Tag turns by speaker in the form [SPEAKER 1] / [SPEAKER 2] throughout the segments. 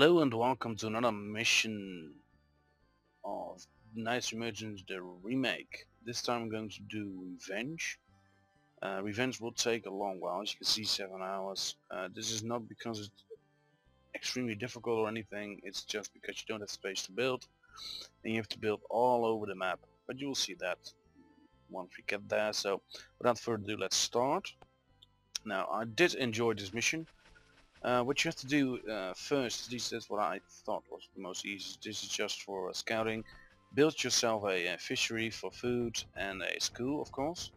[SPEAKER 1] Hello and welcome to another mission of Knights and Merchants the remake. This time I'm going to do Revenge. Uh, Revenge will take a long while, as you can see 7 hours. Uh, this is not because it's extremely difficult or anything, it's just because you don't have space to build and you have to build all over the map. But you will see that once we get there, so without further ado let's start. Now I did enjoy this mission. Uh, what you have to do uh, first, this is what I thought was the most easy, this is just for uh, scouting. Build yourself a, a, fishery for food and a school of course.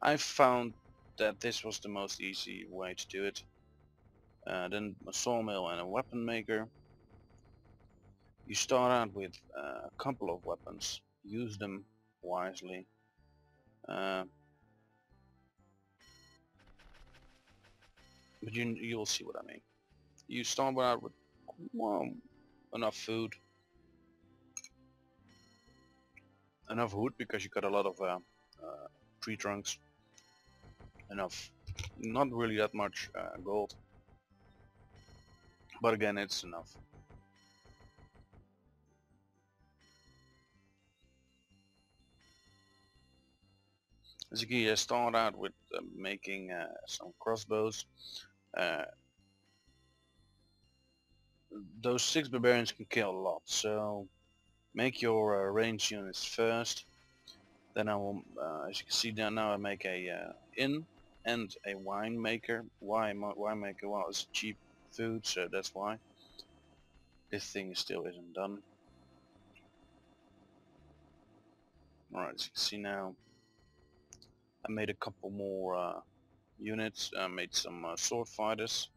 [SPEAKER 1] I found that this was the most easy way to do it. Uh, then a sawmill and a weapon maker. You start out with uh, a couple of weapons, use them wisely. But you you'll see what I mean. You start out with enough food, enough wood because you got a lot of uh, uh, tree trunks, enough, not really that much uh, gold, but again it's enough. As you can start out with uh, making uh, some crossbows uh, those six barbarians can kill a lot, so make your uh, range units first. Then I will, uh, as you can see down now, I make a uh, inn and a winemaker. Why wine maker? Well, it's cheap food, so that's why. This thing still isn't done. Alright, as you can see now, I made a couple more uh, units, uh, made some uh, sword fighters.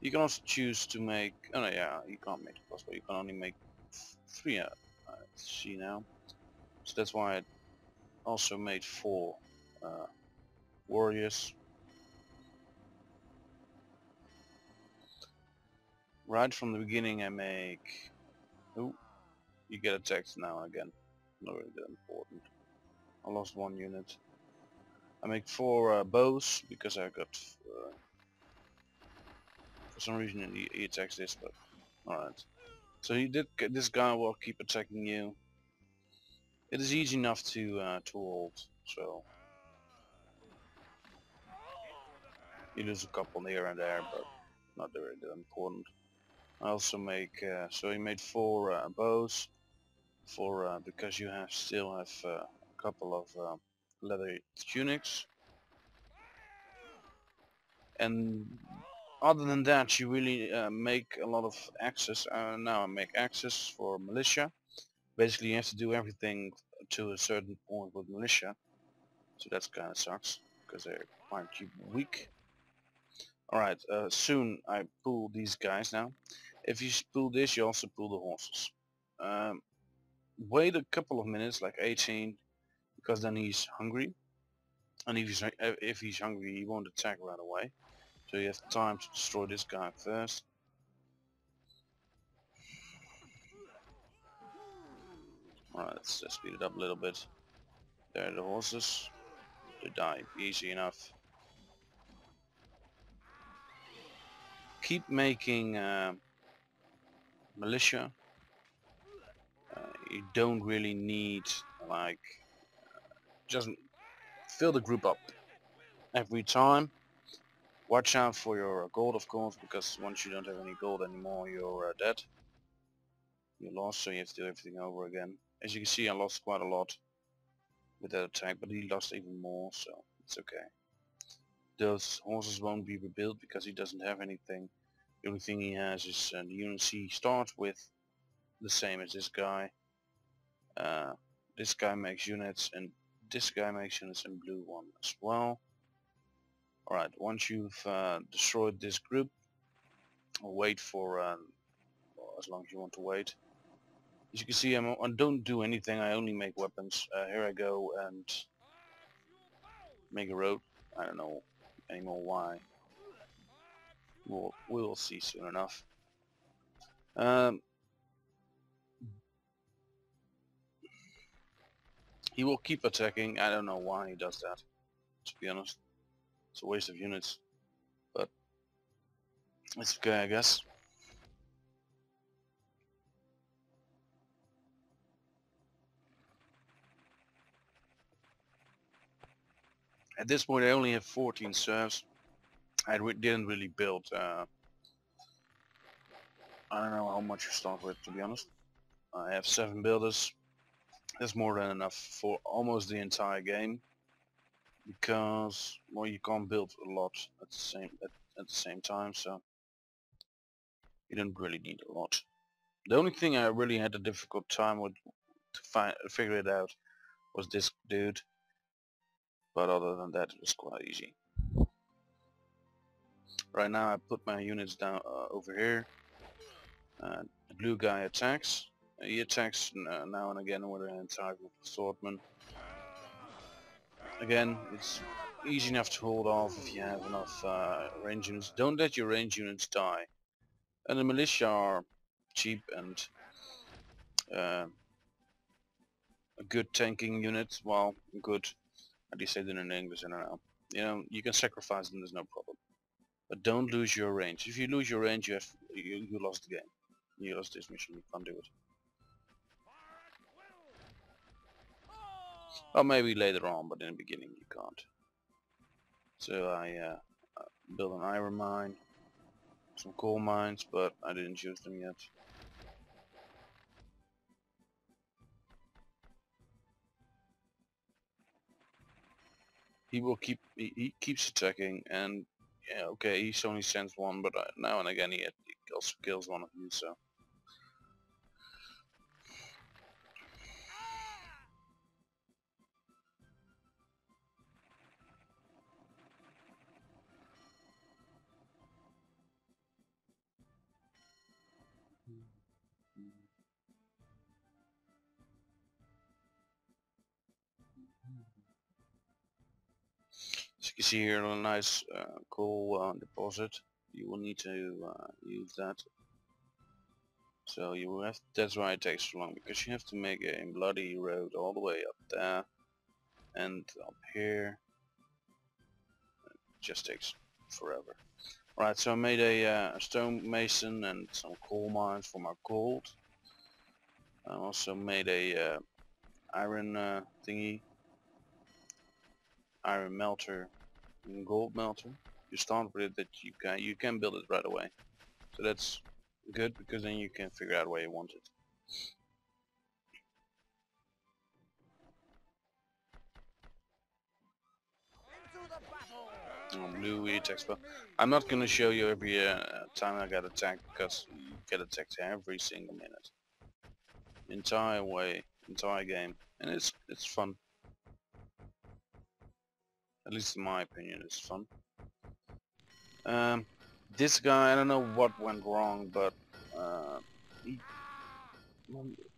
[SPEAKER 1] You can also choose to make, oh no, yeah, you can't make a crossbow, you can only make three, uh, see now. So that's why I also made four uh, warriors. Right from the beginning I make, oh, you get attacked now again, not really that important. I lost one unit. I make four uh, bows because I got uh, for some reason he, he attacks this but alright. So he did this guy will keep attacking you. It is easy enough to uh, to hold so. You lose a couple here and there but not very important. I also make uh, so he made four uh, bows. For uh, because you have still have uh, a couple of leather tunics. And other than that you really uh, make a lot of axes uh, now I make axes for militia. Basically you have to do everything to a certain point with militia. So that's kinda sucks because they're quite weak. Alright uh, soon I pull these guys now. If you pull this you also pull the horses. Um, wait a couple of minutes like 18 because then he's hungry and if he's, if he's hungry he won't attack right away so you have time to destroy this guy first Alright, let's just speed it up a little bit. There are the horses. They die easy enough. Keep making uh, militia. Uh, you don't really need like just fill the group up every time. Watch out for your gold of course because once you don't have any gold anymore you're uh, dead. You lost so you have to do everything over again. As you can see I lost quite a lot with that attack but he lost even more so it's okay. Those horses won't be rebuilt because he doesn't have anything. The only thing he has is uh, the units he starts with the same as this guy. Uh, this guy makes units and this guy makes units in blue one as well. Alright, once you've uh, destroyed this group, wait for uh, as long as you want to wait. As you can see, I'm, I don't do anything. I only make weapons. Uh, here I go and make a road. I don't know anymore why. We'll we will see soon enough. Um, He will keep attacking. I don't know why he does that, to be honest. It's a waste of units. But It's okay, I guess. At this point I only have 14 serfs. I didn't really build, uh, I don't know how much you start with to be honest. I have 7 builders. That's more than enough for almost the entire game. Because, well you can't build a lot at the same, at, at the same time so you don't really need a lot. The only thing I really had a difficult time with to find figure it out was this dude but other than that it was quite easy. Right now I put my units down uh, over here. Uh, the blue guy attacks. He attacks uh, now and again with an entire group of swordmen. Again, it's easy enough to hold off if you have enough uh, range units. Don't let your range units die. And the militia are cheap and uh, a good tanking unit, well, good do you say that in English? I don't know. You know, you can sacrifice them, there's no problem. But don't lose your range. If you lose your range, you have you, you lost the game. You lost this mission, you can't do it. Or maybe later on, but in the beginning you can't. So I uh, uh built an iron mine, some coal mines, but I didn't use them yet. he will keep he, he keeps attacking and yeah okay he only sends one but uh, now and again he, he kills, kills one of you so you see here a nice uh, coal uh, deposit. You will need to uh, use that. So you have that's why it takes so long because you have to make a bloody road all the way up there and up here. It just takes forever. Alright, so I made a uh, stone mason and some coal mines for my gold. I also made a uh, iron uh, thingy iron melter gold melter you start with it that you can you can build it right away so that's good because then you can figure out where you want it Oh, blue attacks well. I'm not gonna show you every uh, time I get attacked because you get attacked every single minute. Entire way, entire game. And it's it's fun. At least in my opinion, it's fun. Um, this guy, I don't know what went wrong, but uh, he,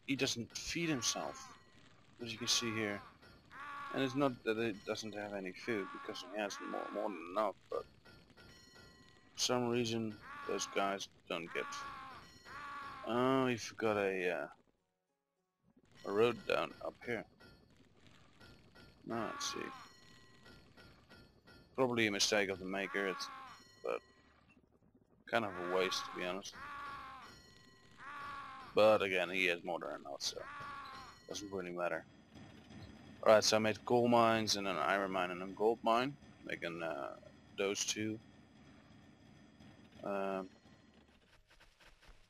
[SPEAKER 1] he doesn't feed himself, as you can see here. And it's not that it doesn't have any food, because he has more, more than enough, but for some reason those guys don't get... Oh, he forgot a, uh, a road down up here. Now, let's see. Probably a mistake of the maker, it's, but kind of a waste to be honest. But again, he has more than enough, so doesn't really matter. Alright, so I made coal mines and an iron mine and a gold mine, making uh, those two. Um,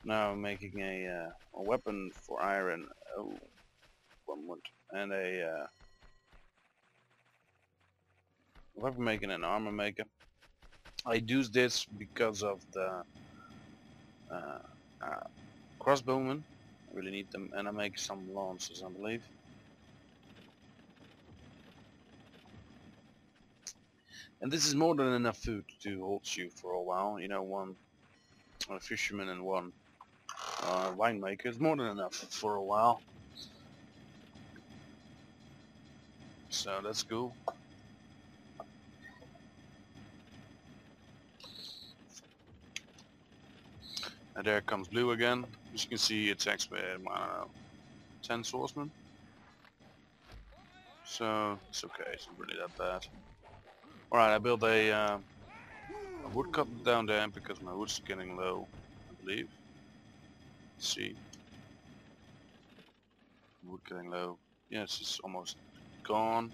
[SPEAKER 1] now I'm making a, uh, a weapon for iron, oh, one wood, and a uh, weapon making and armor maker. I do this because of the uh, uh, crossbowmen. I really need them, and I make some lances, I believe. And this is more than enough food to hold you for a while. You know, one a fisherman and one uh, winemaker is more than enough for a while. So that's cool. And there comes blue again. As you can see, it attacks with, I don't know, 10 swordsmen. So, it's okay, it's not really that bad. Alright, I built a uh, I would cut down there because my wood's getting low, I believe. Let's see. Wood getting low. Yes, it's almost gone.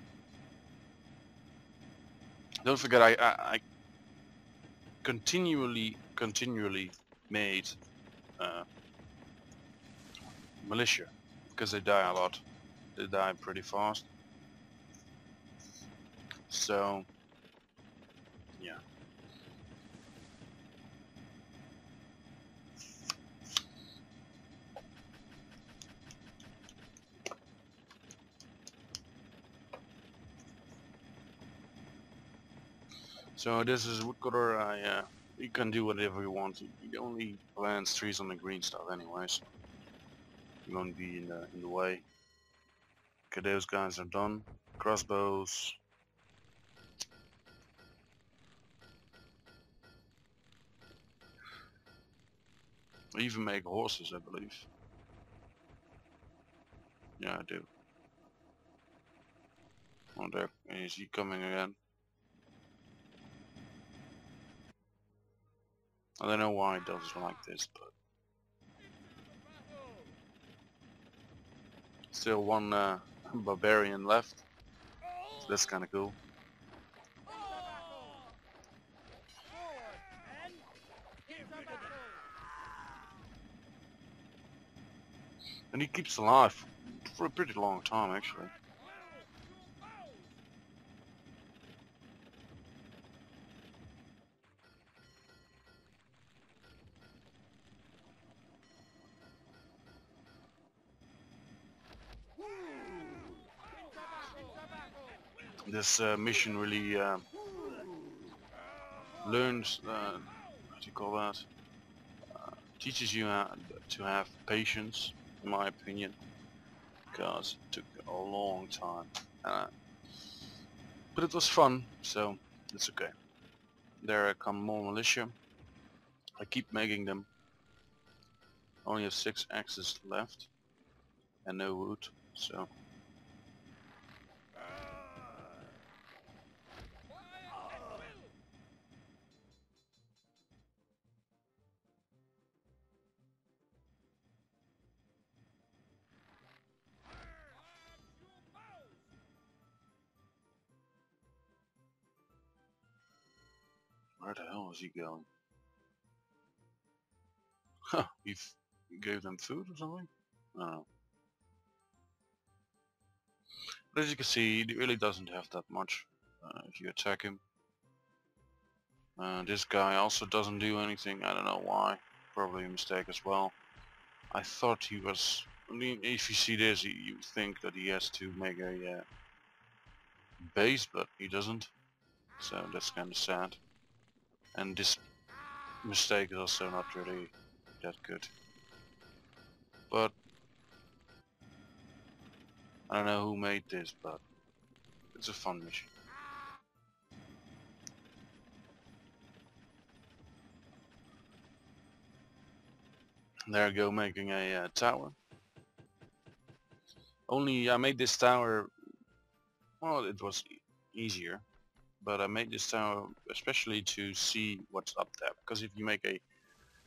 [SPEAKER 1] Don't forget I, I, I continually, continually made uh, militia because they die a lot. They die pretty fast. So, yeah. So this is woodcutter. I uh, you can do whatever you want. You only plant trees on the green stuff anyways. You won't be in the in the way. Okay, those guys are done. Crossbows. I even make horses, I believe. Yeah, I do. Oh, there is he coming again. I don't know why it does like this, but still one uh, barbarian left. So that's kind of cool. And he keeps alive for a pretty long time actually. This uh, mission really uh, learns, uh, what do you call that, uh, teaches you to have patience in my opinion because it took a long time but it was fun so it's okay. There come more militia. I keep making them. Only have six axes left and no wood so Hell is he going? Huh, he gave them food or something? I. But as you can see, he really doesn't have that much uh, if you attack him. Uh, this guy also doesn't do anything, I don't know why. Probably a mistake as well. I thought he was... I mean, if you see this, you think that he has to make a uh, base, but he doesn't. So that's kind of sad and this mistake is also not really that good. But I don't know who made this, but it's a fun mission. There I go making a uh, tower. Only I made this tower, well it was easier but uh, I made this tower especially to see what's up there because if you make a,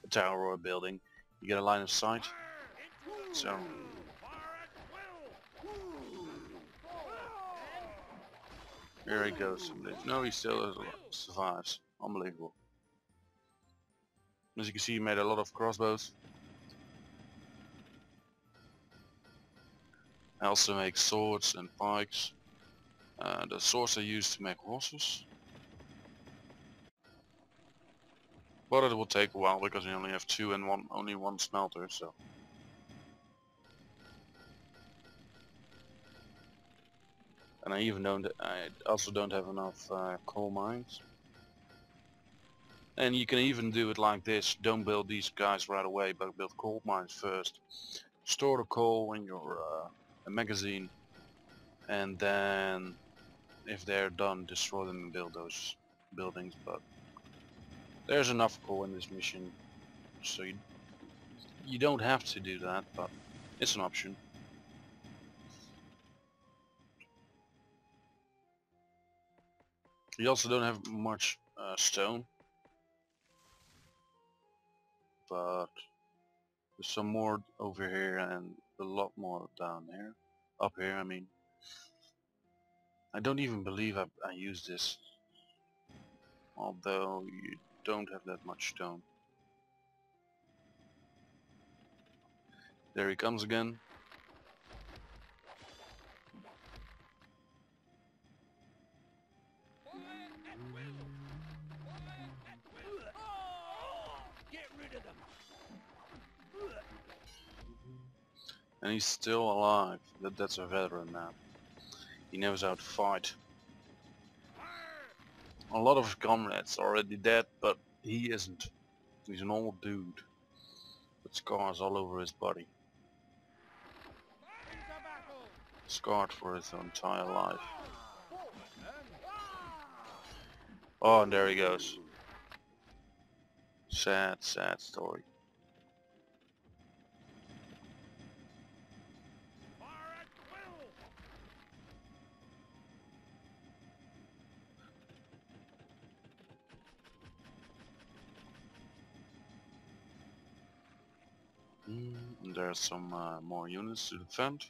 [SPEAKER 1] a tower or a building you get a line of sight. So here he goes. No he still survives. Unbelievable. As you can see he made a lot of crossbows. I also make swords and pikes uh, the swords are used to make horses. But it will take a while because we only have two and one only one smelter, so. And I even don't I also don't have enough uh, coal mines. And you can even do it like this, don't build these guys right away, but build coal mines first. Store the coal in your uh, magazine and then if they're done, destroy them and build those buildings, but there's enough coal in this mission, so you, you don't have to do that, but it's an option. You also don't have much uh, stone, but there's some more over here and a lot more down there. Up here, I mean. I don't even believe I, I use this. Although you don't have that much stone. There he comes again. And he's still alive. That, that's a veteran now. He knows how to fight. A lot of his comrades are already dead, but he isn't. He's an old dude. With scars all over his body. Scarred for his entire life. Oh, and there he goes. Sad, sad story. Mm, are some uh, more units to defend.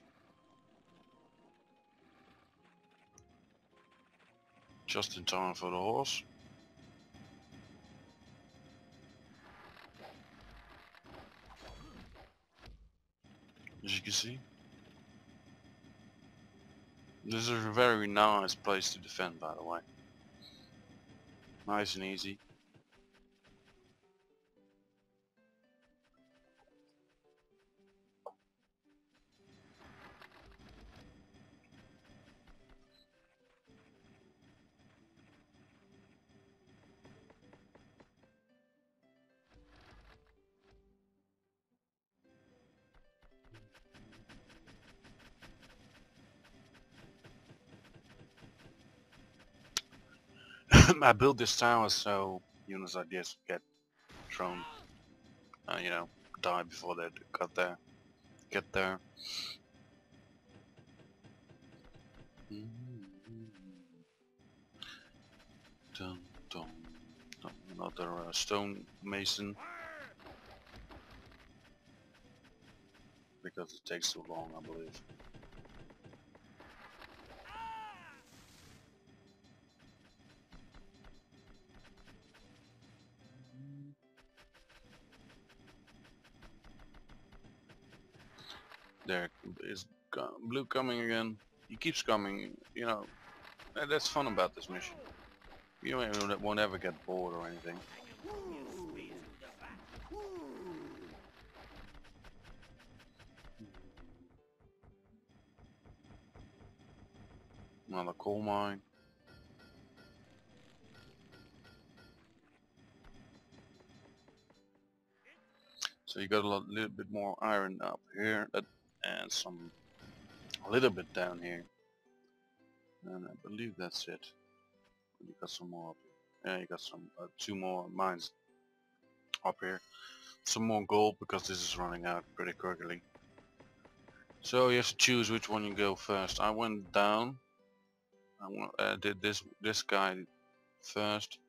[SPEAKER 1] Just in time for the horse. As you can see. This is a very nice place to defend by the way. Nice and easy. I built this tower so units like this get thrown, uh, you know, die before they got there, get there. Dun, dun, dun. Another uh, stone mason. Because it takes too long, I believe. There is blue coming again. He keeps coming, you know. That's fun about this mission. You won't ever get bored or anything. Another coal mine. So you got a lot, little bit more iron up here. That and some a little bit down here. And I believe that's it. You got some more up here. yeah you got some uh, two more mines up here. Some more gold because this is running out pretty quickly. So you have to choose which one you go first. I went down. I uh, did this this guy first.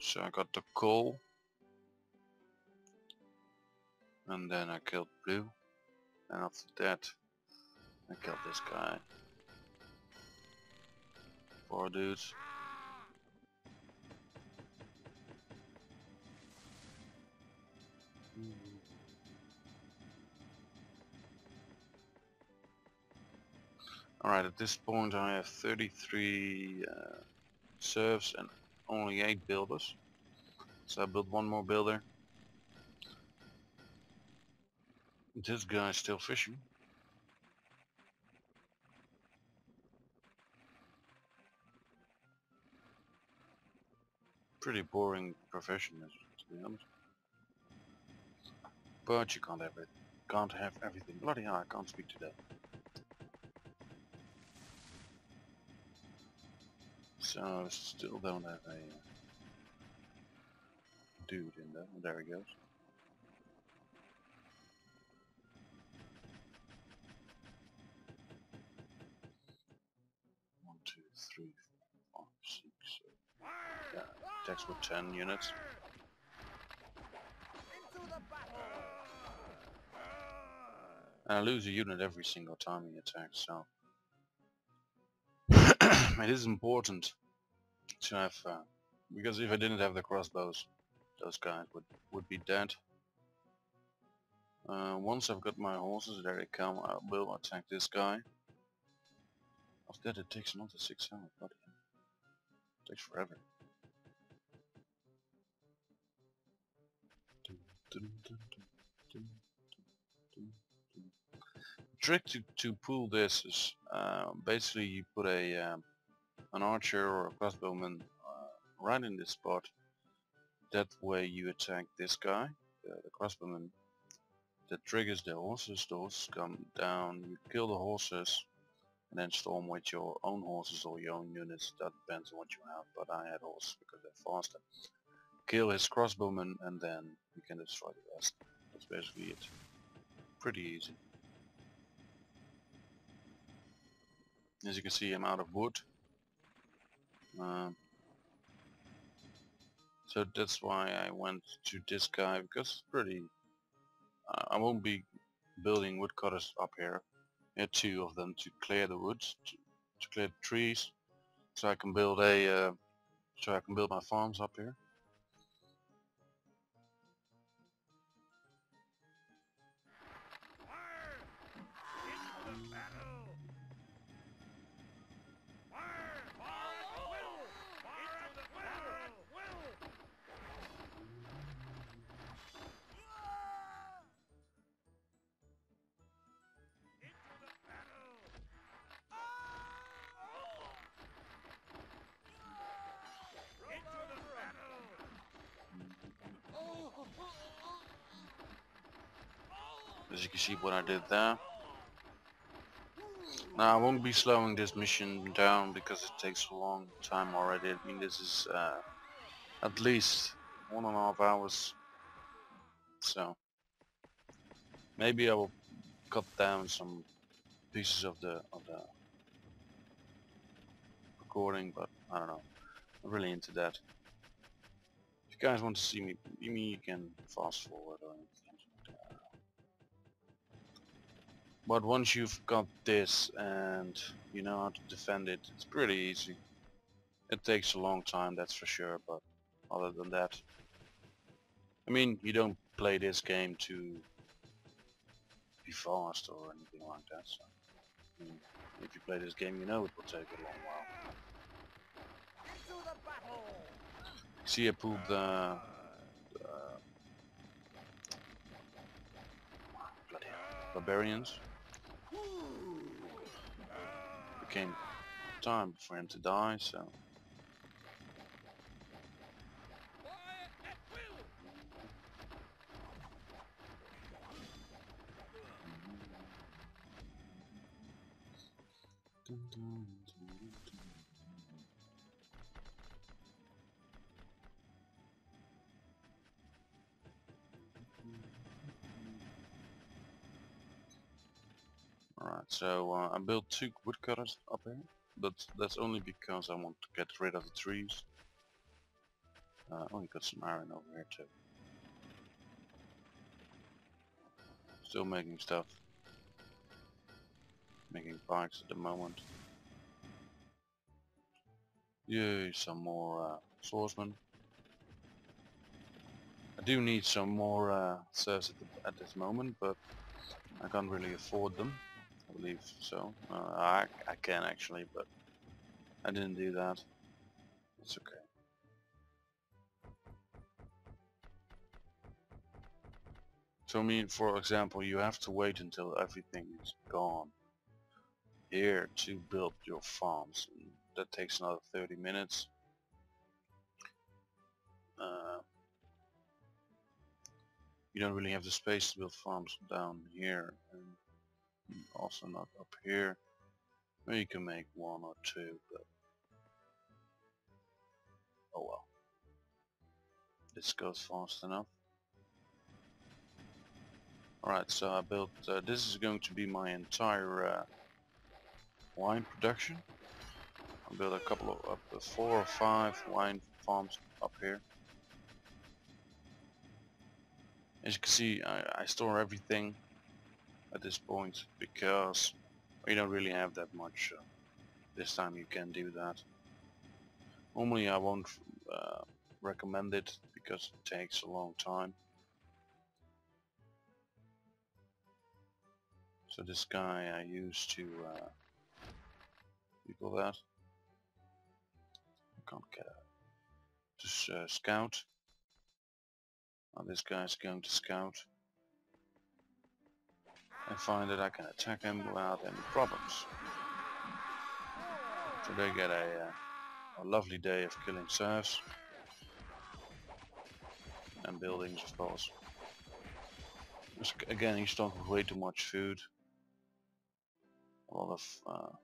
[SPEAKER 1] So I got the coal and then I killed blue. And after that I killed this guy. Four dudes Alright, at this point I have 33 uh, serfs and only 8 builders. So I built one more builder This guy's still fishing. Pretty boring profession, to be honest. But you can't have it. Can't have everything. Bloody hell, I can't speak today. So still don't have a uh, dude in there. There he goes. attacks with 10 units. And I lose a unit every single time he attacks, so... it is important to have... Uh, because if I didn't have the crossbows, those guys would, would be dead. Uh, once I've got my horses, there they come, I will attack this guy. After that it takes another 6 hours, but it takes forever. Trick to, to pull this is uh, basically you put a um, an archer or a crossbowman uh, right in this spot. That way you attack this guy the, the crossbowman. That triggers the horses the horses come down you kill the horses and then storm with your own horses or your own units. That depends on what you have but I had horses because they're faster kill his crossbowman and then you can destroy the rest that's basically it pretty easy As you can see I'm out of wood. Um, so that's why I went to this guy because it's pretty uh, I won't be building woodcutters up here. I had two of them to clear the woods, to, to clear the trees, so I can build a uh, so I can build my farms up here. Did there. Now I won't be slowing this mission down because it takes a long time already. I mean this is uh, at least one and a half hours. So maybe I will cut down some pieces of the of the recording, but I don't know. I'm really into that. If you guys want to see me, me you can fast forward or anything. But once you've got this and you know how to defend it, it's pretty easy. It takes a long time, that's for sure, but other than that... I mean, you don't play this game to be fast or anything like that, so... I mean, if you play this game, you know it will take a long while. See, I pulled the... Barbarians. Came time for him to die, so... so uh, I built two woodcutters up here, but that's only because I want to get rid of the trees. Uh, only got some iron over here too. Still making stuff. Making pikes at the moment. Yay, some more uh, swordsmen. I do need some more uh, serfs at, at this moment, but I can't really afford them. I believe so. Uh, I, I can actually, but I didn't do that. It's okay. So I mean, for example, you have to wait until everything is gone here to build your farms. That takes another 30 minutes. Uh, you don't really have the space to build farms down here. And also not up here. Maybe you can make one or two, but oh well. This goes fast enough. Alright, so I built, uh, this is going to be my entire uh, wine production. I built a couple of, uh, four or five wine farms up here. As you can see, I, I store everything at this point because you don't really have that much. Uh, this time you can do that. Normally I won't uh, recommend it because it takes a long time. So this guy I used to uh, people that I can't get out. Just uh, scout. Now this guy's going to scout and find that I can attack him without any problems. So they get a, uh, a lovely day of killing serfs and buildings of course. Just, again he's stocked with way too much food. A lot of uh,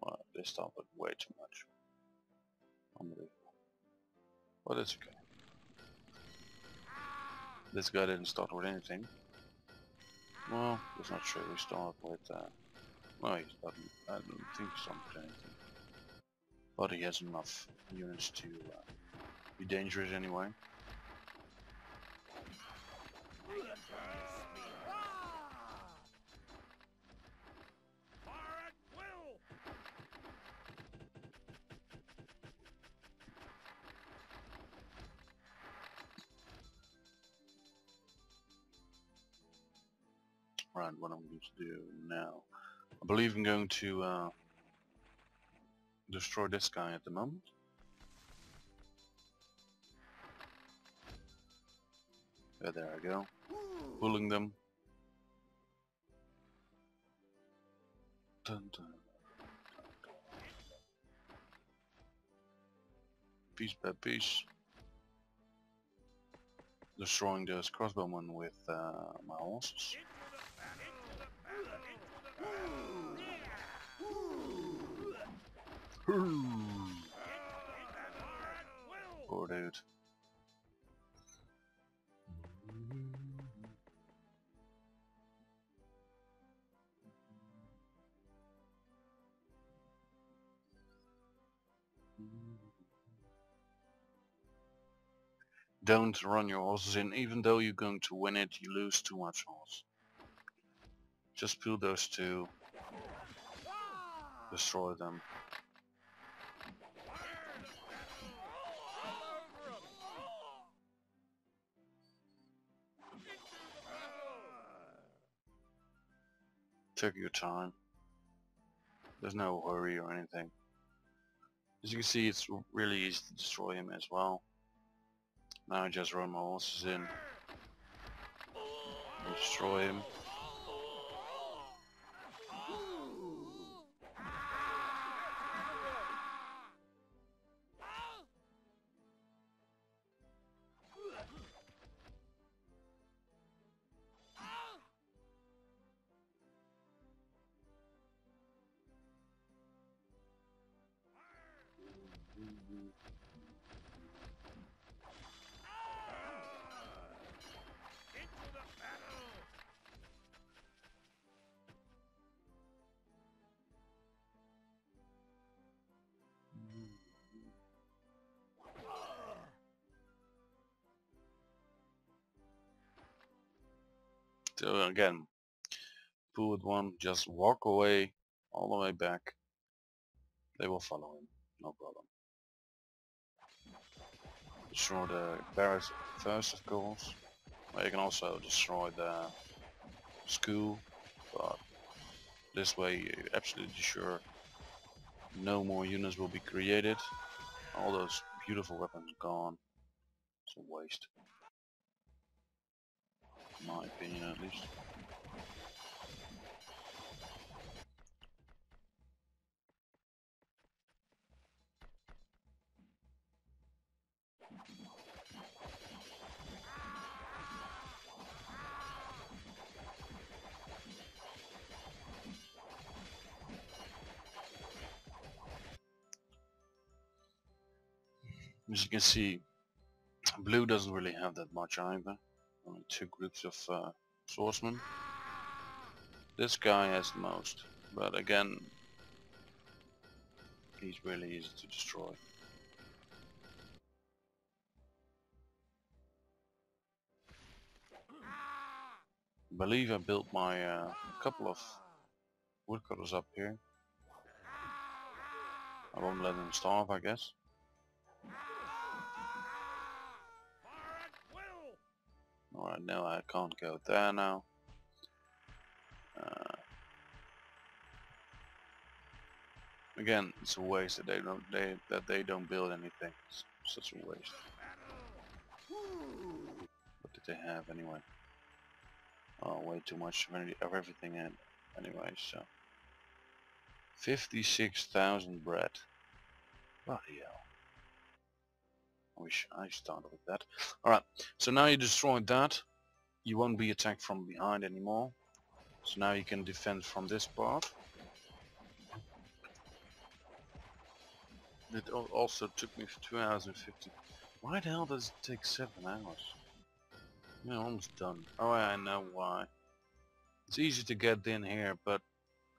[SPEAKER 1] well, they stop way too much. Unbelievable. But it's okay. This guy didn't start with anything. Well, that's not true. We start with, that. well, he doesn't, I don't think started anything. But he has enough units to uh, be dangerous anyway. What I'm going to do now. I believe I'm going to uh, destroy this guy at the moment. Yeah, there I go. Pulling them. Dun, dun, piece by piece. Destroying this crossbowman with uh, my horses. Poor oh, dude. Don't run your horses in, even though you're going to win it, you lose too much horse. Just pull those two, destroy them. Take your time. There's no hurry or anything. As you can see, it's really easy to destroy him as well. Now I just run my horses in. And destroy him. So again, pull one, just walk away all the way back. They will follow him, no problem. Destroy the barracks first, of course. But you can also destroy the school, but this way you're absolutely sure no more units will be created. All those beautiful weapons gone. It's a waste my opinion at least. As you can see, blue doesn't really have that much either two groups of uh, swordsmen. This guy has the most, but again, he's really easy to destroy. I believe I built my uh, couple of woodcutters up here. I won't let them starve, I guess. Alright, no, I can't go there now. Uh, again, it's a waste that they don't they that they don't build anything. It's such a waste. What did they have anyway? Oh, way too much of, of everything in anyway. So 56,000 bread. Bloody hell. Wish I started with that. Alright, so now you destroyed that. You won't be attacked from behind anymore. So now you can defend from this part. It also took me 2 hours and 50. Why the hell does it take 7 hours? I'm almost done. Oh, I know why. It's easy to get in here, but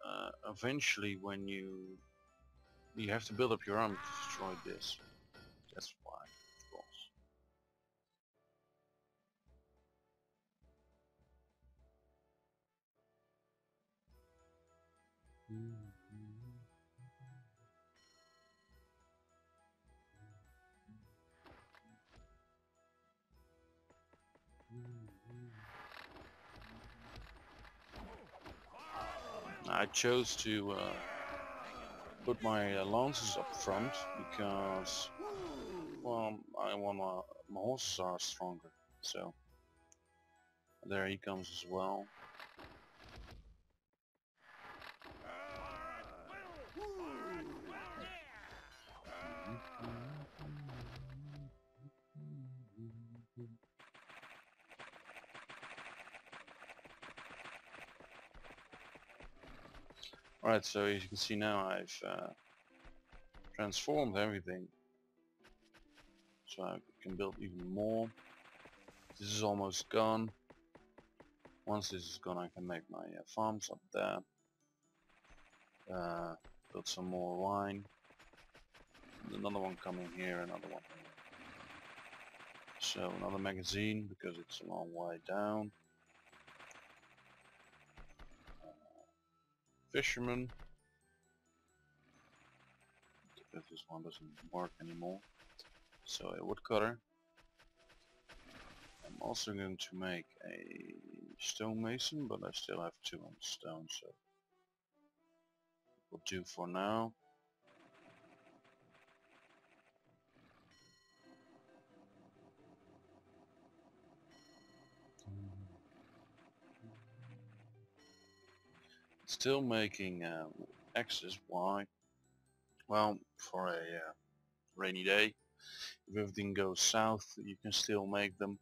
[SPEAKER 1] uh, eventually when you you have to build up your army to destroy this. That's why, I chose to uh, put my lances up front because, well, I want my, my horses are stronger. So there he comes as well. Alright, so as you can see now I've uh, transformed everything. So I can build even more. This is almost gone. Once this is gone I can make my uh, farms up there. Uh, build some more wine. Another one coming here, another one. So another magazine because it's a long way down. Fisherman. This one doesn't work anymore. So a woodcutter. I'm also going to make a stonemason, but I still have two on stone, so we'll do for now. Still making uh, axes. Why? Well, for a uh, rainy day, if everything goes south, you can still make them.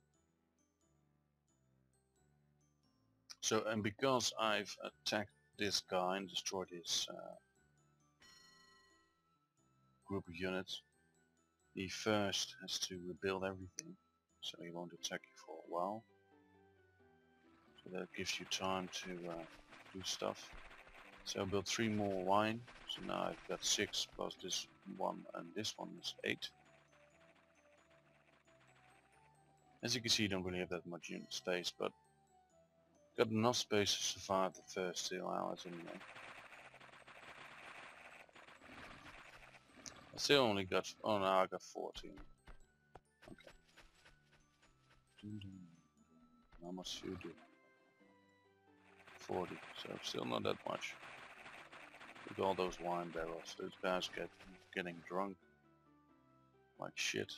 [SPEAKER 1] So, and because I've attacked this guy and destroyed his uh, group of units, he first has to rebuild everything, so he won't attack you for a while. So that gives you time to uh, do stuff. So I built three more wine. So now I've got six plus this one and this one is eight. As you can see, you don't really have that much unit space, but got enough space to survive the first two hours anyway. I still only got, oh no, I got 14. Okay. How much you do? 40, so still not that much. With all those wine barrels, those guys get getting drunk like shit.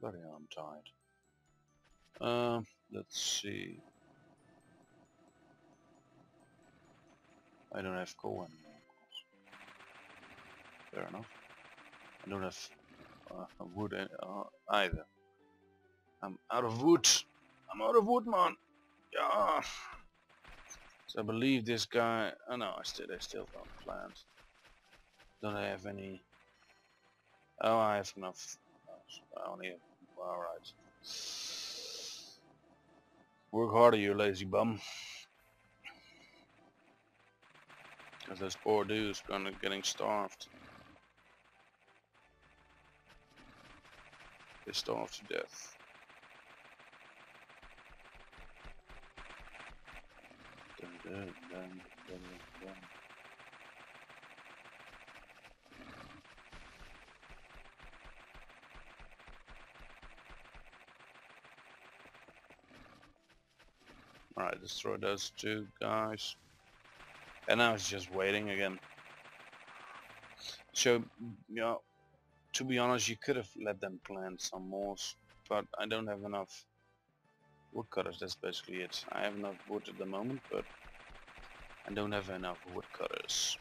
[SPEAKER 1] Bloody I'm tired. Um, let's see. I don't have coal anymore, Fair enough. I don't have uh, wood uh, either. I'm out of wood. I'm out of wood, man. Yeah. So I believe this guy. Oh no, I still I still don't plant. Don't I have any? Oh, I have enough. I only have. All right. Work harder, you lazy bum. Because those poor dudes gonna getting starved. They starve to death. Dun, dun, dun, dun, dun. Alright, destroy those two guys. And now it's just waiting again. So, you know, to be honest, you could have let them plant some more, but I don't have enough woodcutters, that's basically it. I have enough wood at the moment, but I don't have enough woodcutters.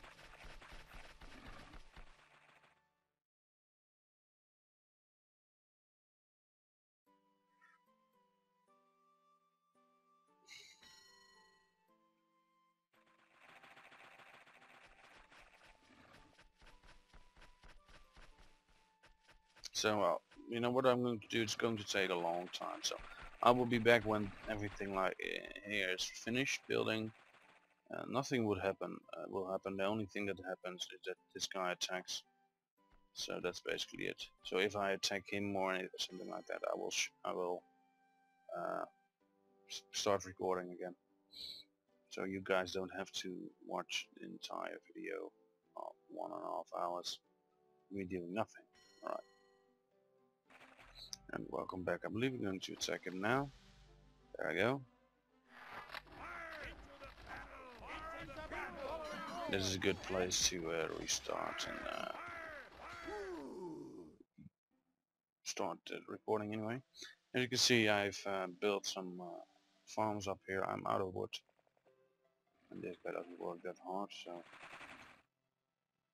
[SPEAKER 1] So, uh, you know what I'm going to do, it's going to take a long time, so I will be back when everything like here is finished building. Uh, nothing would happen, uh, will happen, the only thing that happens is that this guy attacks. So that's basically it. So if I attack him or something like that, I will I will uh, start recording again. So you guys don't have to watch the entire video of one and a half hours me doing nothing. Alright and welcome back. I believe we're going to attack it now. There I go. This is a good place to uh, restart and uh, start uh, recording anyway. As you can see I've uh, built some uh, farms up here. I'm out of wood and this guy doesn't work that hard so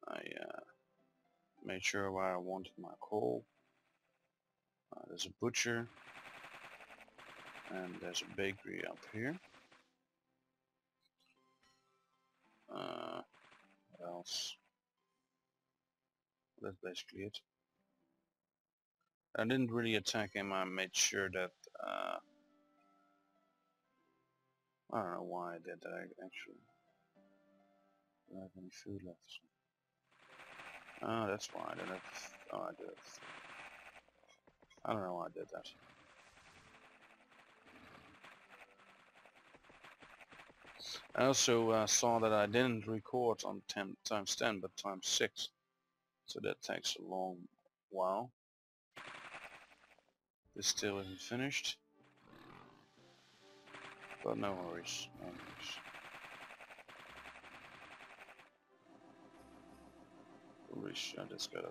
[SPEAKER 1] I uh, made sure where I wanted my coal uh, there's a butcher and there's a bakery up here. Uh, what else? That's basically it. I didn't really attack him, I made sure that uh, I don't know why I did that actually. Do I have any food left? Oh, that's why I didn't have, oh I did I don't know why I did that. I also uh, saw that I didn't record on 10 times 10 but times 6 so that takes a long while. This still isn't finished but no worries. No worries. I just gotta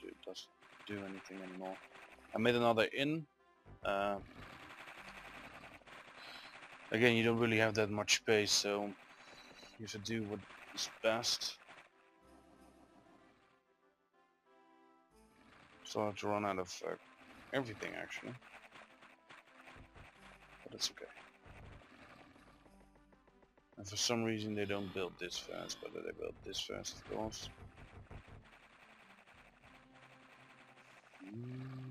[SPEAKER 1] do doesn't do anything anymore. I made another inn. Uh, again, you don't really have that much space, so you have to do what is best. So I have to run out of uh, everything actually, but it's okay. And for some reason they don't build this fast, but they build this fast of course. Mm.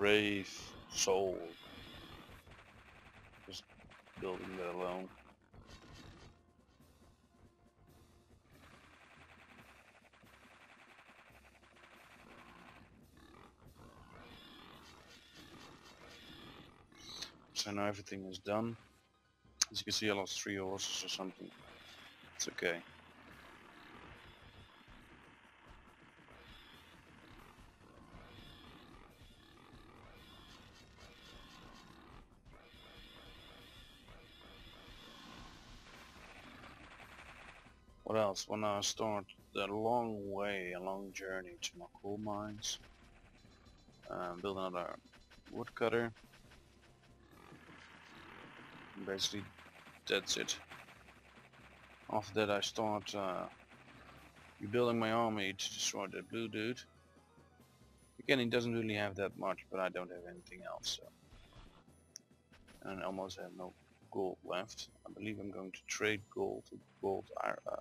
[SPEAKER 1] Brave soul. Just building that alone. So now everything is done. As you can see I lost three horses or something. It's okay. When I start the long way, a long journey to my coal mines, um, build another woodcutter. Basically, that's it. After that, I start uh, rebuilding my army to destroy the blue dude. Again, he doesn't really have that much, but I don't have anything else. So. And I almost have no gold left. I believe I'm going to trade gold to gold uh,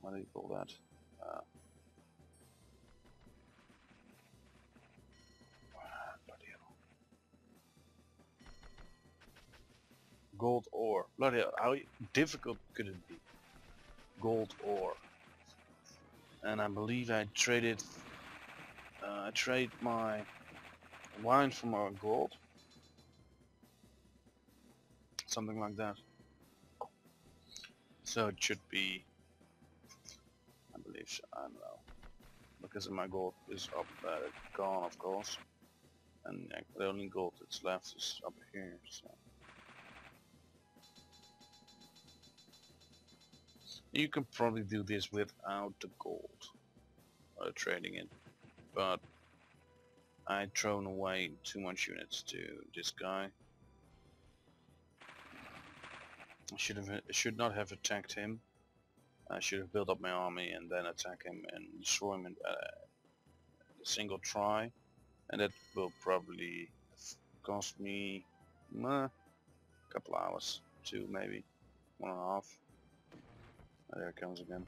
[SPEAKER 1] what do you call that? Uh. Gold ore. Bloody hell, how difficult could it be? Gold ore. And I believe I traded uh, I trade my wine for my gold. Something like that. So it should be, I I don't know, because my gold is up, uh, gone of course, and the only gold that's left is up here, so. You can probably do this without the gold, uh, trading it, but I'd thrown away too much units to this guy. I should have should not have attacked him. I should have built up my army and then attack him and destroy him in uh, a single try, and that will probably cost me a couple hours, two maybe, one and a half. Oh, there it comes again.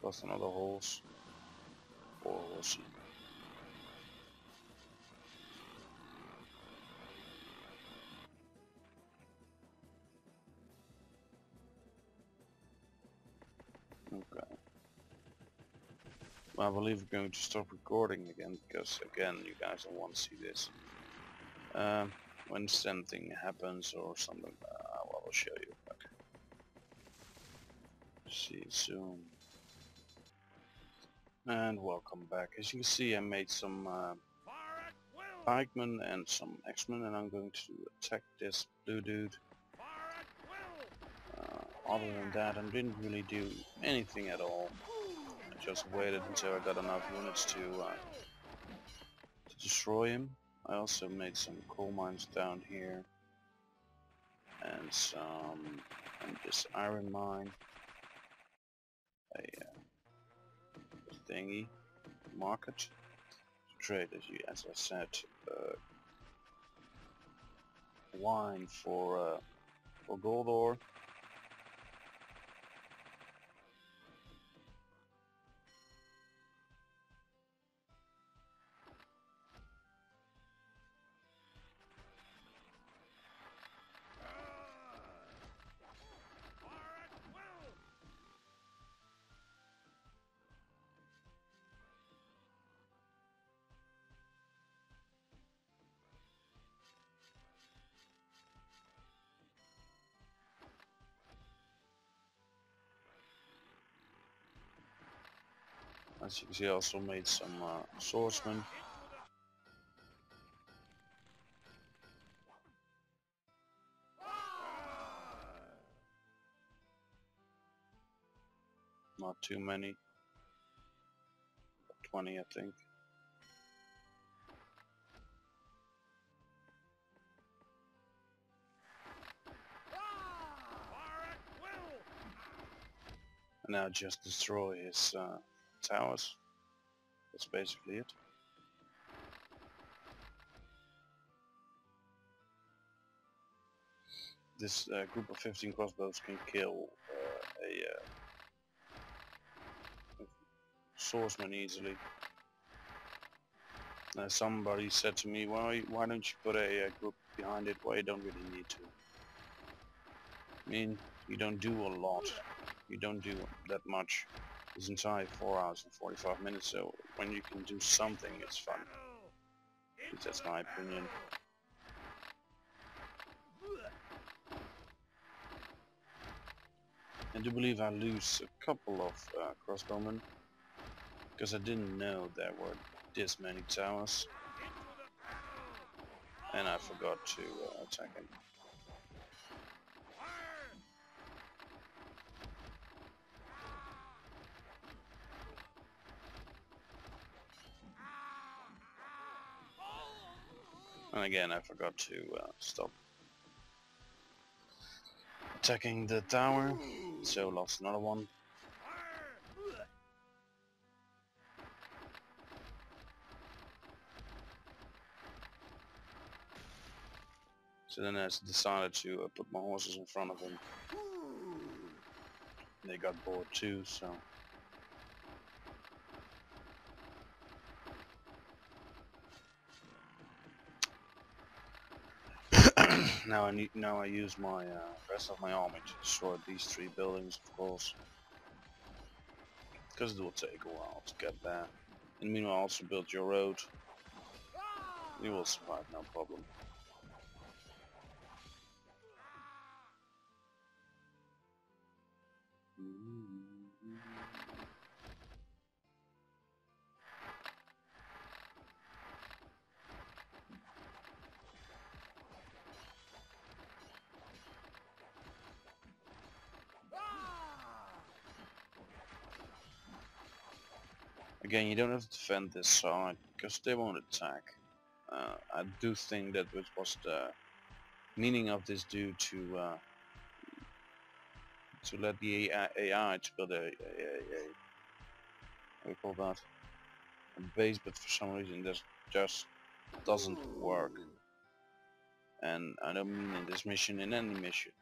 [SPEAKER 1] plus another horse Okay. I believe we're going to stop recording again because again you guys don't want to see this. Um, when something happens or something, uh, I will show you. Okay. See you soon. And welcome back. As you can see I made some uh, pikemen and some axemen and I'm going to attack this blue dude. Uh, other than that I didn't really do anything at all. I just waited until I got enough units to, uh, to destroy him. I also made some coal mines down here and some and this iron mine. A, uh, thingy market trade as you as I said uh, wine for uh, for gold ore As you can see I also made some uh, swordsmen. Not too many. 20 I think. And now just destroy his uh, towers. That's basically it. This uh, group of 15 crossbows can kill uh, a uh, swordsman easily. Uh, somebody said to me, why why don't you put a, a group behind it? Well, you don't really need to. I mean, you don't do a lot. You don't do that much this entire 4 hours and 45 minutes, so when you can do something, it's fun. That's my opinion. I do believe I lose a couple of uh, crossbowmen, because I didn't know there were this many towers, and I forgot to uh, attack him. And again, I forgot to uh, stop attacking the tower, so lost another one. So then I decided to uh, put my horses in front of them. They got bored too, so now I need now I use my uh, rest of my army to destroy these three buildings, of course, because it will take a while to get there. And meanwhile, also build your road. You will survive, no problem. Again, you don't have to defend this side because they won't attack. Uh, I do think that was the meaning of this due to uh, to let the AI, AI to build a, a, a, what call that a base, but for some reason this just doesn't work. And I don't mean in this mission, in any mission.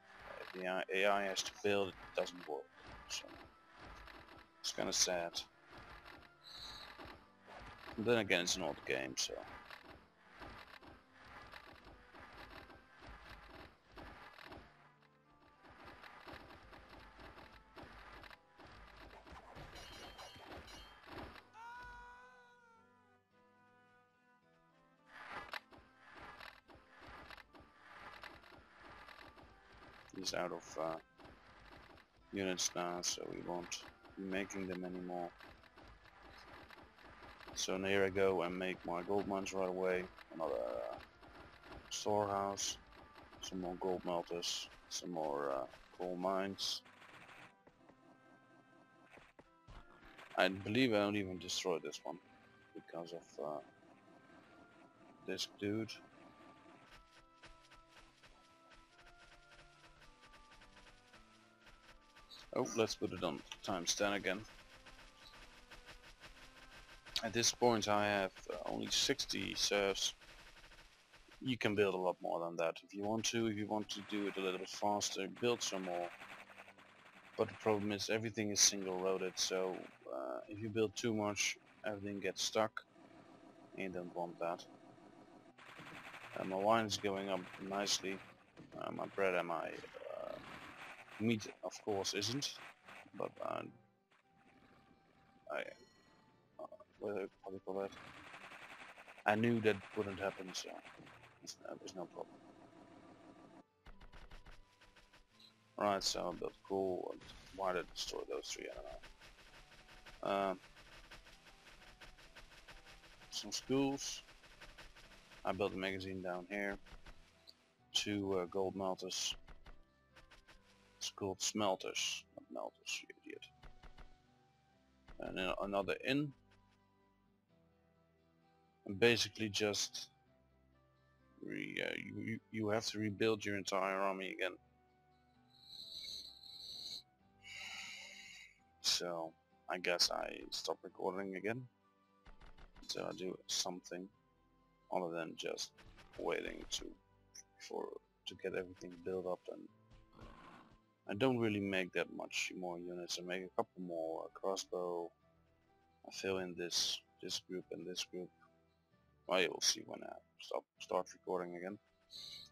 [SPEAKER 1] The AI has to build, it doesn't work. So it's kind of sad. Then again, it's an old game, so... He's out of uh, units now, so we won't be making them anymore. So here I go and make my gold mines right away. Another uh, storehouse, some more gold melters, some more uh, coal mines. I believe I don't even destroy this one because of uh, this dude. Oh, let's put it on times 10 again. At this point I have uh, only 60 serfs. You can build a lot more than that if you want to. If you want to do it a little bit faster, build some more. But the problem is everything is single roaded, so uh, if you build too much, everything gets stuck. And don't want that. Uh, my wine is going up nicely. Uh, my bread and my uh, meat, of course, isn't. But uh, I I knew that wouldn't happen, so there's no problem. Right, so built cool. Why did I destroy those three? I don't know. Um, some schools. I built a magazine down here. Two uh, gold melters. It's called smelters, not melters, you idiot. And then another inn basically just re, uh, you, you have to rebuild your entire army again. So I guess I stop recording again until I do something other than just waiting to for to get everything built up and I don't really make that much more units. I make a couple more crossbow. I fill in this this group and this group well, you will see when I stop, start recording again.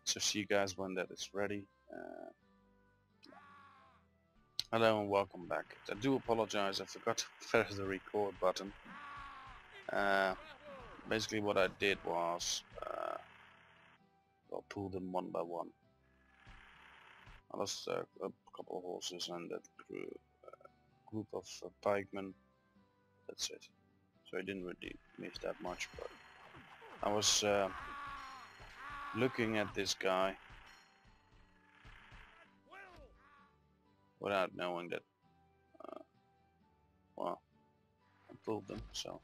[SPEAKER 1] So see you guys when that is ready. Uh, hello and welcome back. I do apologize, I forgot to press the record button. Uh, basically what I did was, uh, well, pull them one by one. I lost uh, a couple of horses and that group, uh, group of uh, pikemen. That's it. So I didn't really miss that much, but I was uh, looking at this guy without knowing that, uh, well, I pulled them, so.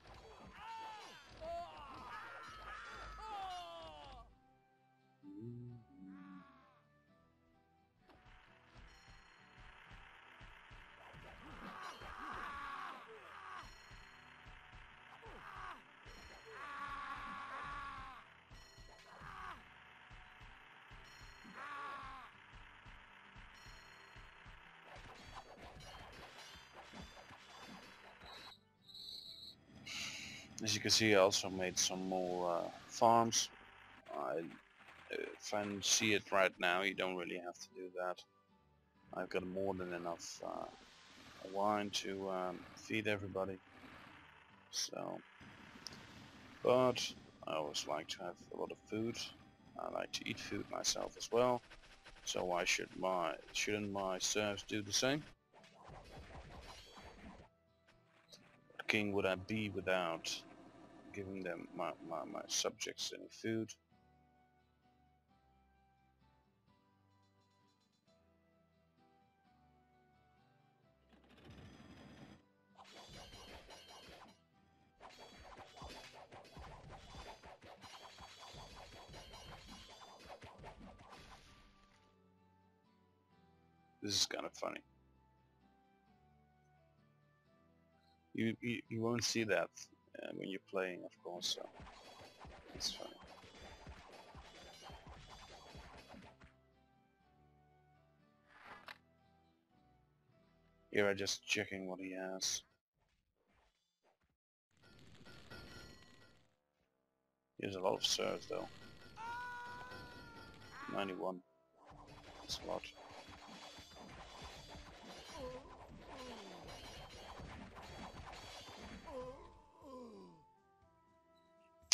[SPEAKER 1] You can see I also made some more uh, farms. I, if I see it right now you don't really have to do that. I've got more than enough uh, wine to um, feed everybody. So, but I always like to have a lot of food. I like to eat food myself as well. So why should my shouldn't my serfs do the same? What king would I be without giving them my, my, my subjects any food? This is kind of funny. You, you, you won't see that uh, when you're playing, of course, so it's funny. Here I'm just checking what he has. He has a lot of serfs though. 91. That's a lot.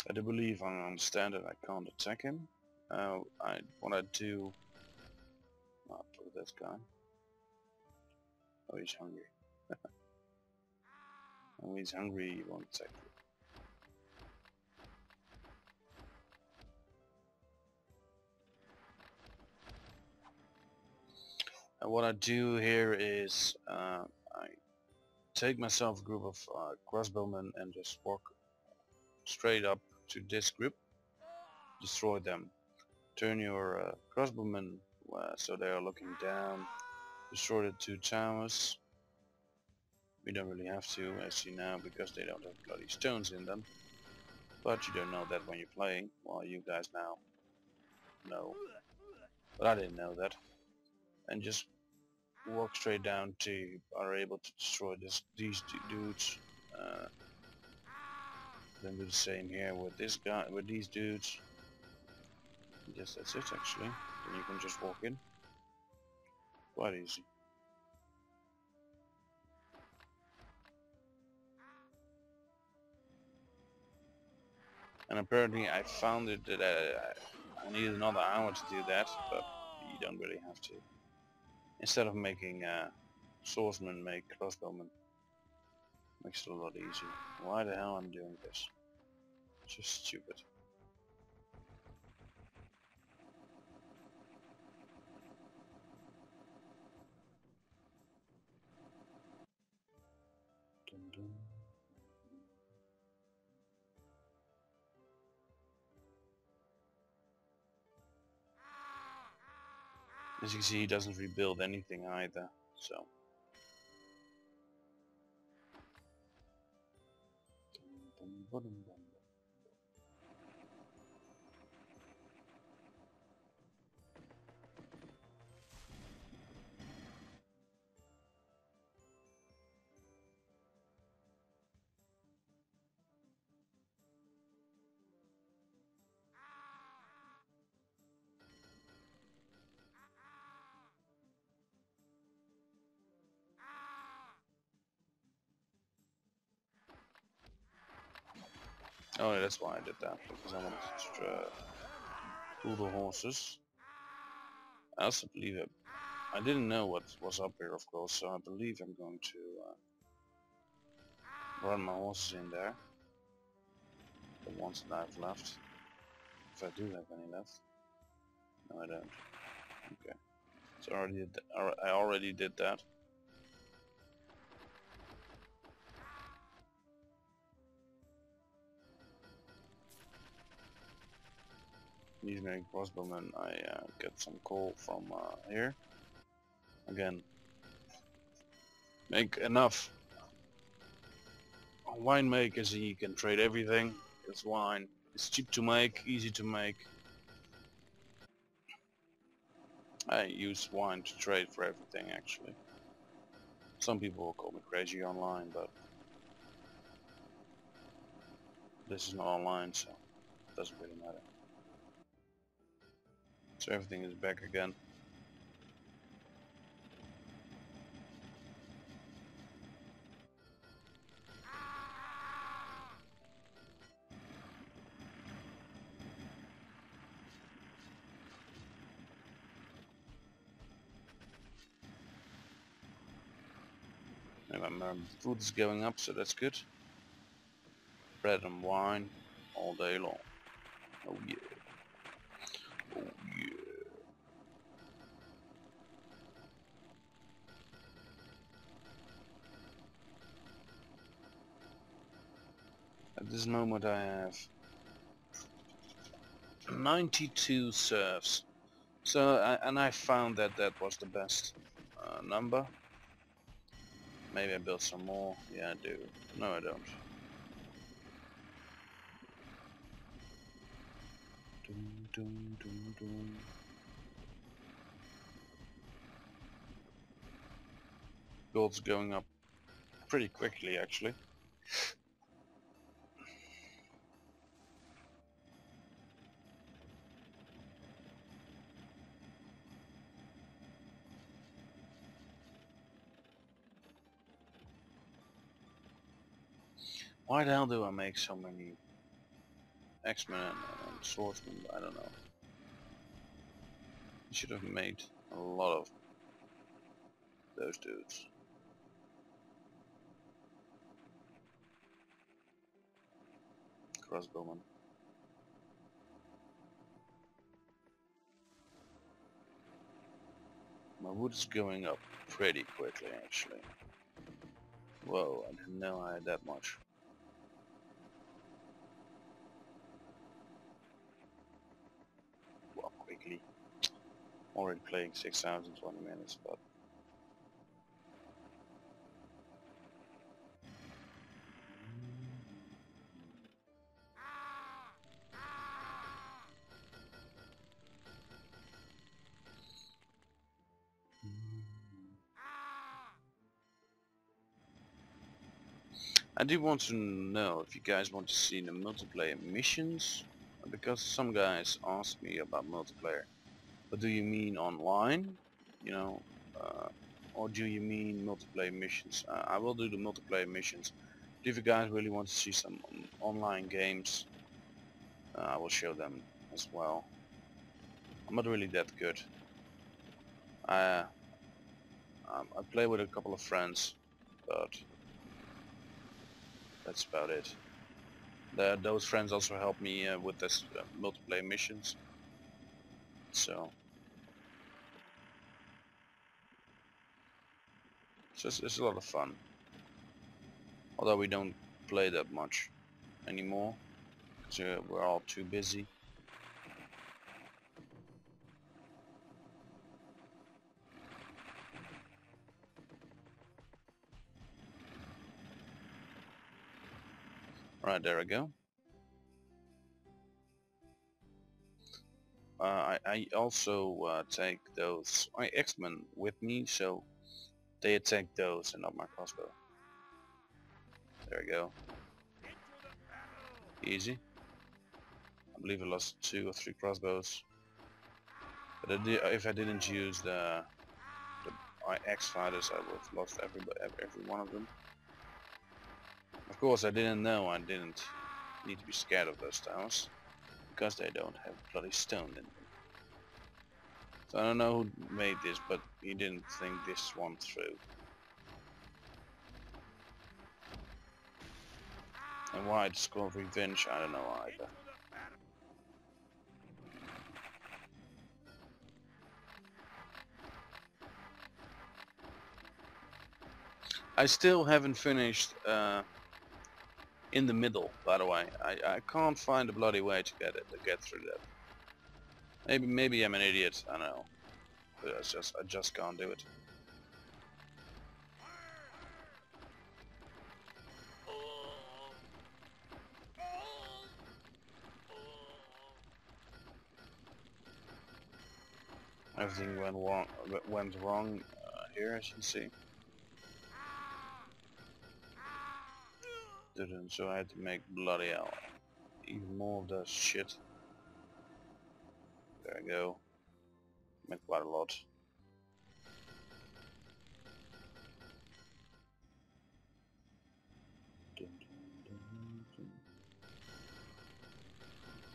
[SPEAKER 1] I do believe I understand that I can't attack him. Uh, I what I do. Not with this guy. Oh, he's hungry. when he's hungry, he won't attack you. And what I do here is uh, I take myself a group of uh, crossbowmen and just walk straight up to this group, destroy them. Turn your uh, crossbowmen uh, so they are looking down, destroy the two towers. We don't really have to, as you know, because they don't have bloody stones in them. But you don't know that when you're playing, well you guys now know. But I didn't know that. And just walk straight down to are able to destroy this these dudes. Uh, then do the same here with this guy, with these dudes. Yes, that's it actually. Then you can just walk in. Quite easy. And apparently I found it that I, I need another hour to do that, but you don't really have to. Instead of making uh, swordsman, make crossbowmen. Makes it a lot easier. Why the hell I'm doing this? It's Just stupid. Dun dun. As you can see, he doesn't rebuild anything either, so. What. Oh, yeah, that's why I did that, because I wanted to uh, pull the horses. I also believe it. I didn't know what was up here, of course, so I believe I'm going to uh, run my horses in there. The ones that I've left. If I do have any left. No, I don't. Okay. So I already did, I already did that. Using crossbowmen I uh, get some coal from uh, here. Again. Make enough. Wine makers you can trade everything. It's wine. It's cheap to make easy to make. I use wine to trade for everything actually. Some people will call me crazy online but This is not online, so it doesn't really matter. So everything is back again. my food's going up, so that's good. Bread and wine all day long. Oh yeah. At this moment I have 92 serfs. So, and I found that that was the best uh, number. Maybe I built some more. Yeah, I do. No, I don't. Dun, dun, dun, Gold's going up pretty quickly, actually. Why the hell do I make so many axemen and, Swordsmen? I don't know. I should have made a lot of those dudes. Crossbowman. My wood is going up pretty quickly actually. Whoa, I didn't know I had that much. Already playing 6 hours and 20 minutes, but I do want to know if you guys want to see the multiplayer missions because some guys asked me about multiplayer but do you mean online? You know, uh, or do you mean multiplayer missions? Uh, I will do the multiplayer missions. If you guys really want to see some online games, uh, I will show them as well. I'm not really that good. I, um, I play with a couple of friends, but that's about it. The, those friends also help me uh, with this uh, multiplayer missions. So, so it's, it's a lot of fun. Although we don't play that much anymore, because we're all too busy. Right, there we go. uh, I, I, also uh, take those axemen with me, so they attack those and not my crossbow. There we go. Easy. I believe I lost two or three crossbows. But if I didn't use the, the my axe fighters, I would have lost every every one of them. Of course, I didn't know I didn't need to be scared of those towers because they don't have bloody stone in them. So I don't know who made this, but he didn't think this one through. And why it's called revenge, I don't know either. I still haven't finished uh, in the middle, by the way. I, I can't find a bloody way to get it, to get through that. Maybe maybe I'm an idiot, I don't know. But I just I just can't do it. Everything went wrong, went wrong uh, here, as you see. Didn't, so I had to make bloody hell even more of that shit. There we go. Made quite a lot.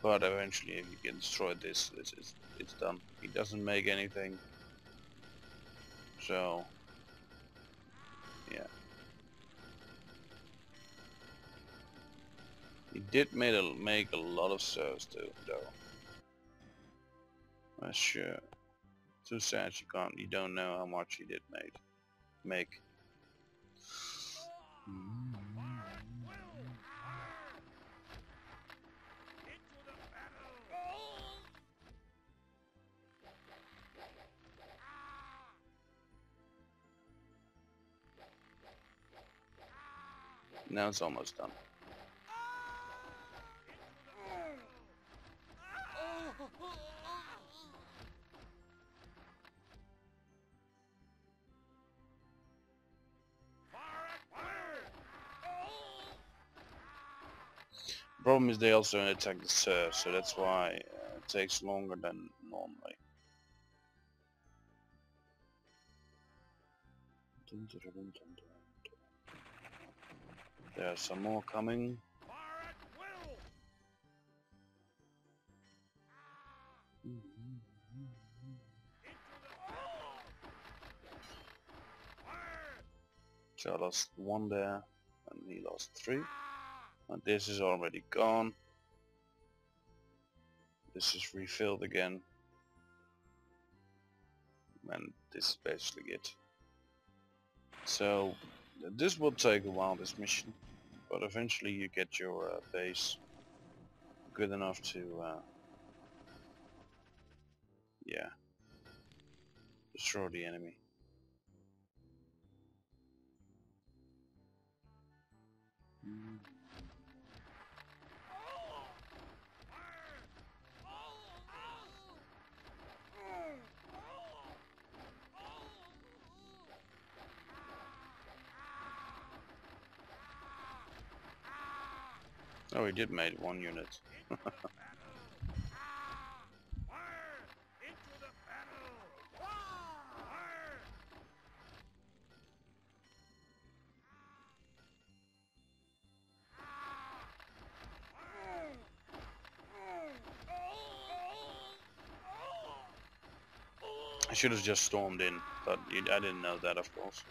[SPEAKER 1] But eventually if you can destroy this, it's, it's, it's done. He doesn't make anything. So, yeah. He did make a, make a lot of serfs too, though. That's sure. Too sad you can't, you don't know how much he did make. Make. Now it's almost done. The problem is they also attack the serf, so that's why uh, it takes longer than normally. There's some more coming. So I lost one there, and he lost three. And this is already gone. This is refilled again. And this is basically it. So this will take a while this mission but eventually you get your uh, base good enough to uh, yeah destroy the enemy mm. Oh, he did made one unit. I should have just stormed in, but I didn't know that of course.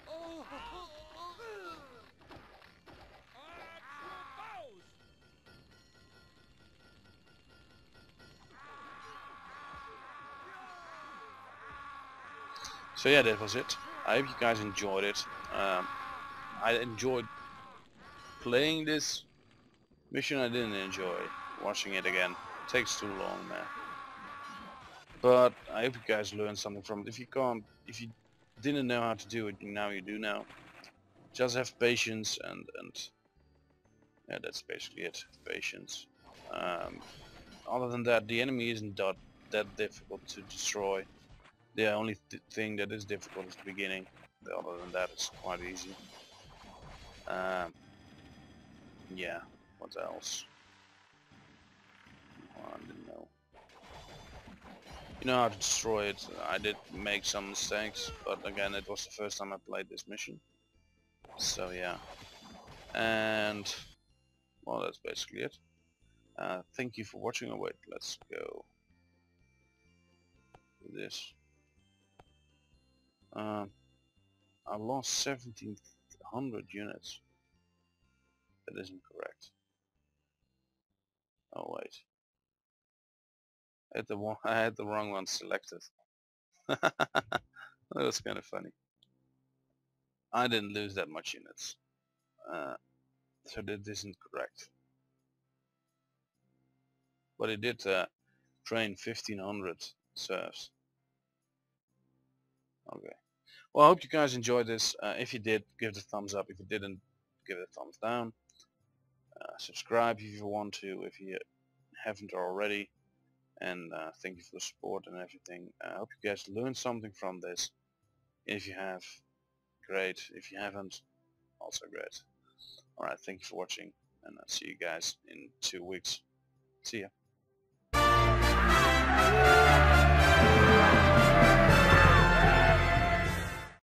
[SPEAKER 1] So yeah, that was it. I hope you guys enjoyed it. Um, I enjoyed playing this mission. I didn't enjoy watching it again. It takes too long, man. But I hope you guys learned something from it. If you can't, if you didn't know how to do it, now you do now. Just have patience and and yeah, that's basically it. Patience. Um, other than that, the enemy isn't that that difficult to destroy. The only th thing that is difficult is the beginning. Other than that, it's quite easy. Um, yeah, what else? Oh, I didn't know. You know how to destroy it. I did make some mistakes, but again, it was the first time I played this mission. So yeah. And, well, that's basically it. Uh, thank you for watching. Oh wait, let's go. This. Um, I lost 1700 units. That isn't correct. Oh wait. I had the one I had the wrong one selected. that was kind of funny. I didn't lose that much units. Uh, so that isn't correct. But it did uh, train 1500 serfs. Okay. Well, I hope you guys enjoyed this. Uh, if you did, give it a thumbs up. If you didn't, give it a thumbs down. Uh, subscribe if you want to, if you haven't already. And uh, thank you for the support and everything. I hope you guys learned something from this. If you have, great. If you haven't, also great. Alright, thank you for watching. And I'll see you guys in two weeks. See ya.